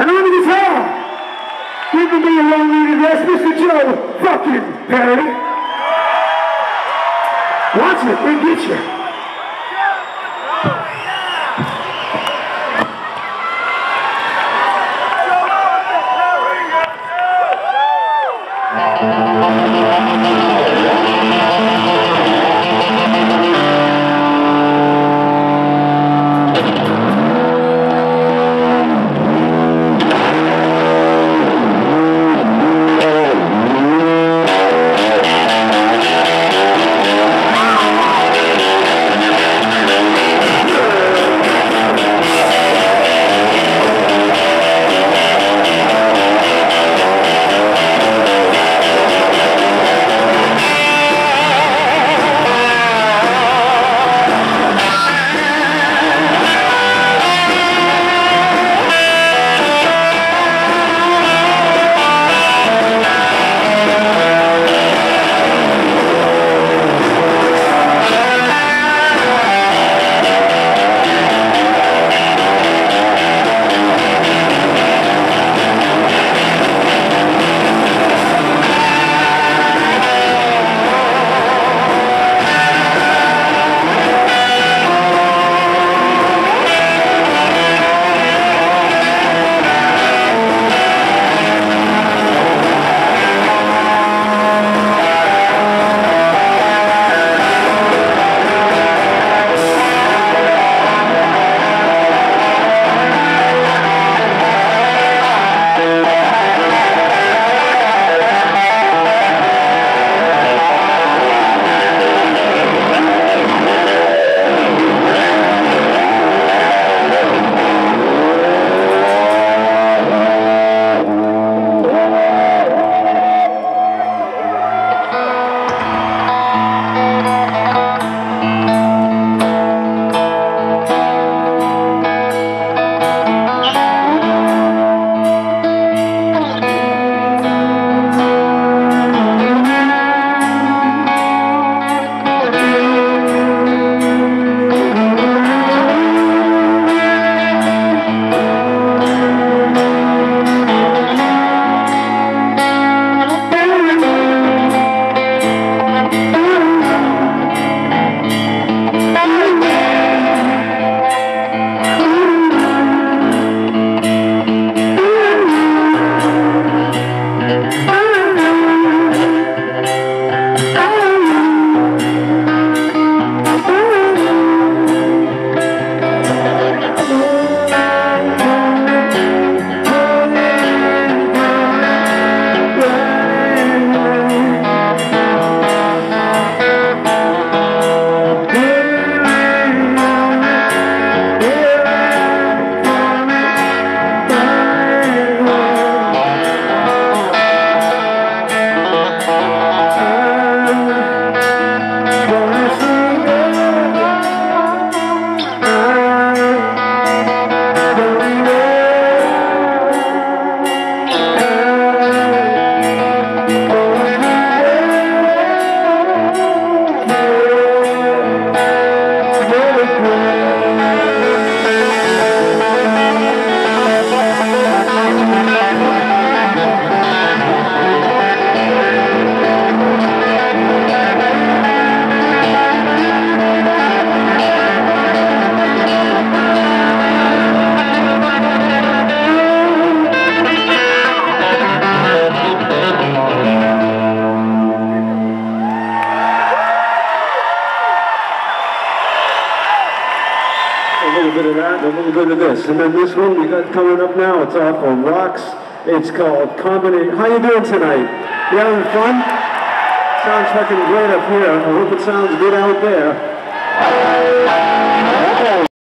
And on the guitar, giving me a long lead this, Mr. Joe fucking Perry. Watch it, they get you. And a little bit of this. And then this one we got coming up now, it's off of Rocks. It's called Combination. How you doing tonight? You having fun? Sounds fucking great up here. I hope it sounds good out there.